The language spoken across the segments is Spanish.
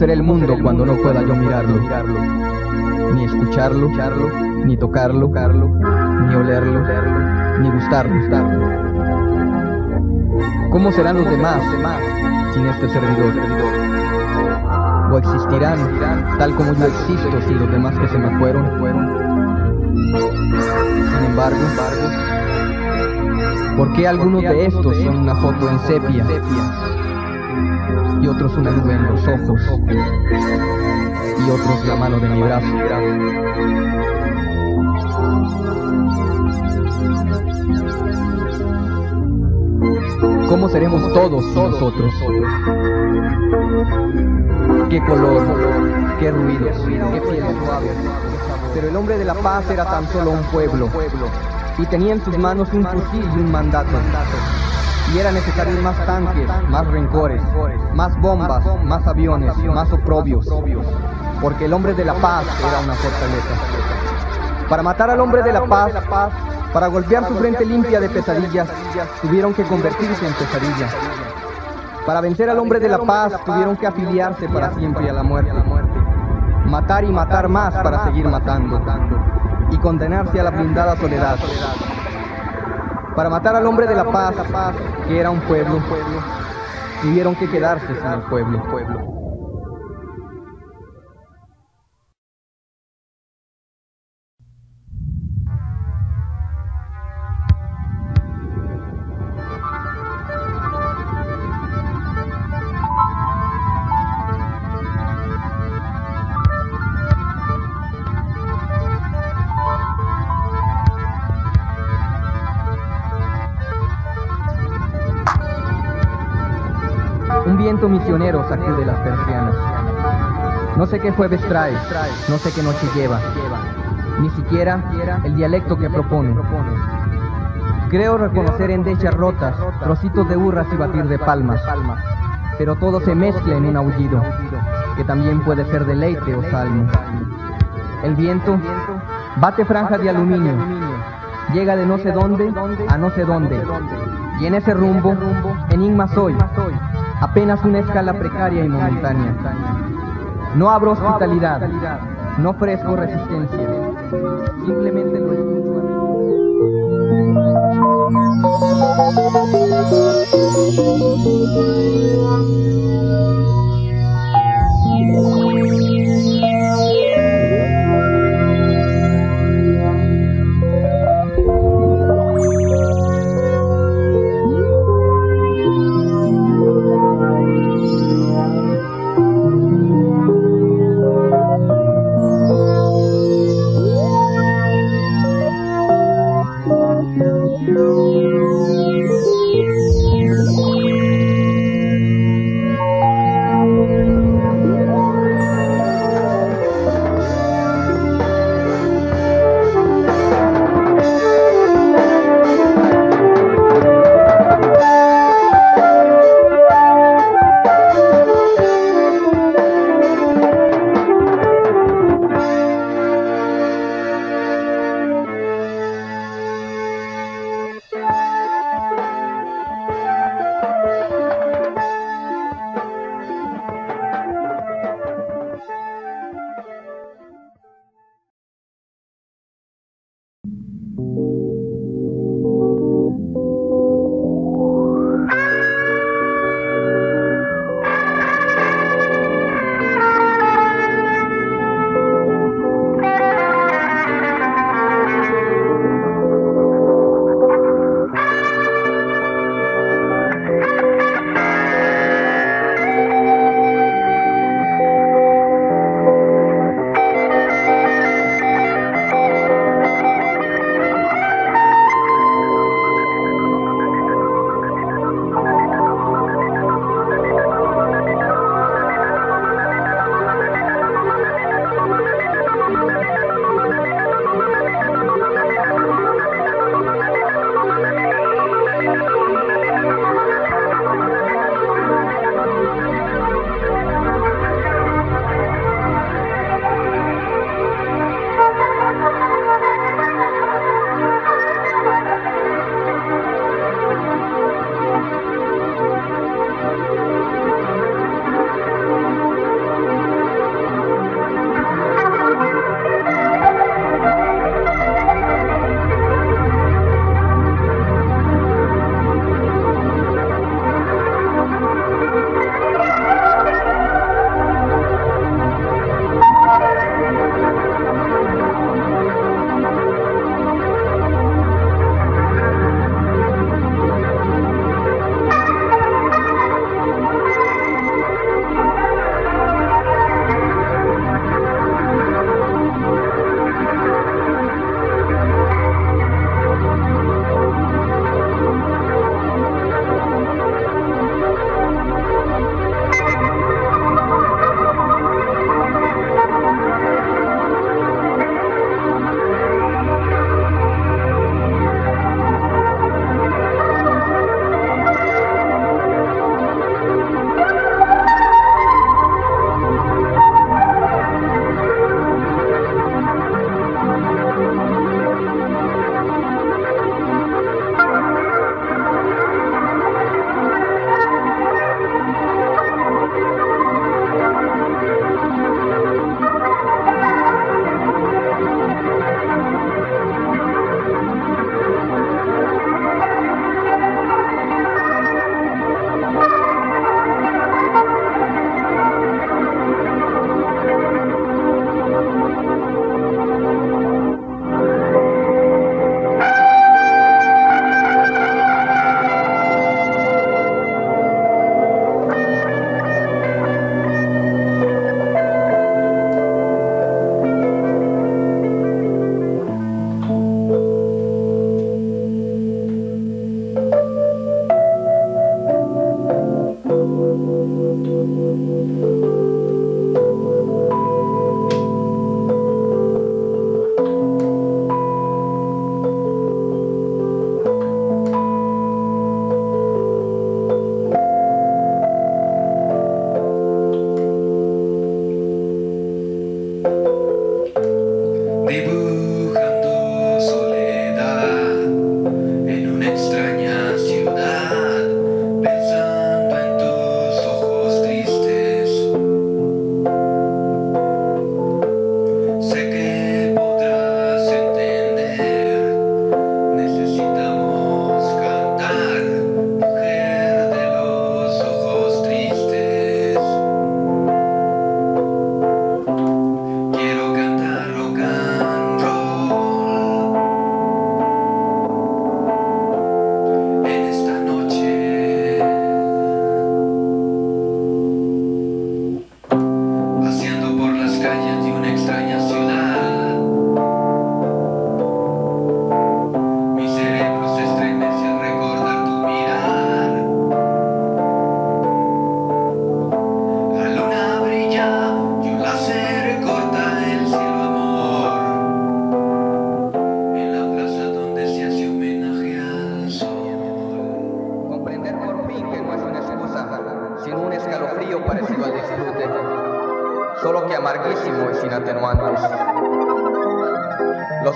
¿Cómo será el mundo cuando no pueda yo mirarlo? Ni escucharlo, ni tocarlo, ni olerlo, ni gustarlo. ¿Cómo serán los demás sin este servidor? ¿O existirán tal como yo existo sin los demás que se me fueron? Sin embargo, ¿por qué algunos de estos son una foto en sepia? Y otros una nube en los ojos, y otros la mano de mi brazo. ¿Cómo seremos todos nosotros? ¿Qué color? ¿Qué ruidos? ¿Qué piel suave? Pero el hombre de la paz era tan solo un pueblo, y tenía en sus manos un fusil y un mandato y era necesario más tanques, más rencores, más bombas, más aviones, más oprobios, porque el hombre de la paz era una fortaleza. Para matar al hombre de la paz, para golpear su frente limpia de pesadillas, tuvieron que convertirse en pesadillas. Para vencer al hombre de la paz, tuvieron que afiliarse para siempre a la muerte. Matar y matar más para seguir matando. Y condenarse a la blindada soledad para matar al hombre de la paz, que era un pueblo, tuvieron que quedarse sin el pueblo. Un viento misionero sacude las persianas. No sé qué jueves trae, no sé qué noche lleva, ni siquiera el dialecto que propone. Creo reconocer endechas rotas, trocitos de burras y batir de palmas, pero todo se mezcla en un aullido, que también puede ser deleite o salmo. El viento bate franja de aluminio, llega de no sé dónde a no sé dónde, y en ese rumbo, enigma soy, apenas una escala precaria y momentánea. No abro hospitalidad, no ofrezco resistencia, simplemente lo escucho a mí. Música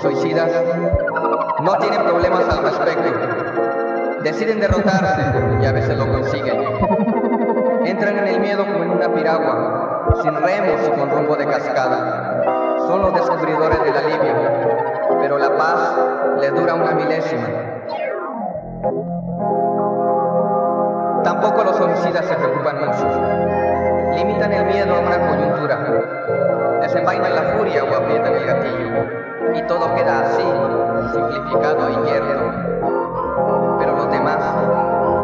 Suicidas no tienen problemas al respecto. Deciden derrotarse y a veces lo consiguen. Entran en el miedo como en una piragua, sin remos y con rumbo de cascada. Son los descubridores del alivio, pero la paz les dura una milésima. Tampoco los homicidas se preocupan mucho. Limitan el miedo a una coyuntura. Desenvainan la furia o aprietan el gatillo todo queda así, simplificado y hierro. Pero los demás,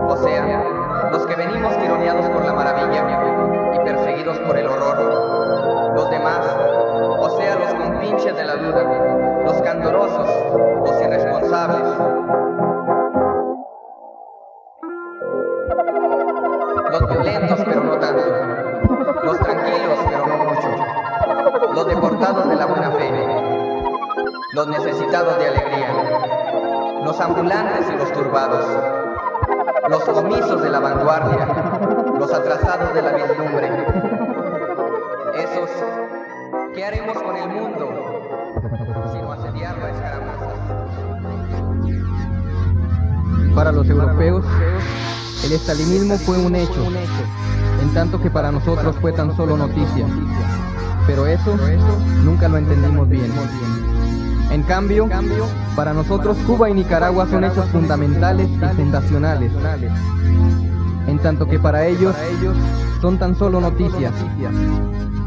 o sea, los que venimos tironeados por la maravilla y perseguidos por el horror, los demás, o sea, los compinches de la duda, los candorosos, los irresponsables, los violentos pero no tanto, los tranquilos pero no mucho, los deportados de la los necesitados de alegría, los ambulantes y los turbados, los omisos de la vanguardia, los atrasados de la vislumbre. Esos, ¿qué haremos con el mundo sino asediarlo a escaramuzas? Para los europeos, el estalinismo fue un hecho, en tanto que para nosotros fue tan solo noticia. Pero eso nunca lo entendimos bien. En cambio, para nosotros Cuba y Nicaragua son hechos fundamentales y fundacionales, en tanto que para ellos son tan solo noticias.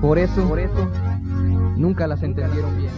Por eso, nunca las entendieron bien.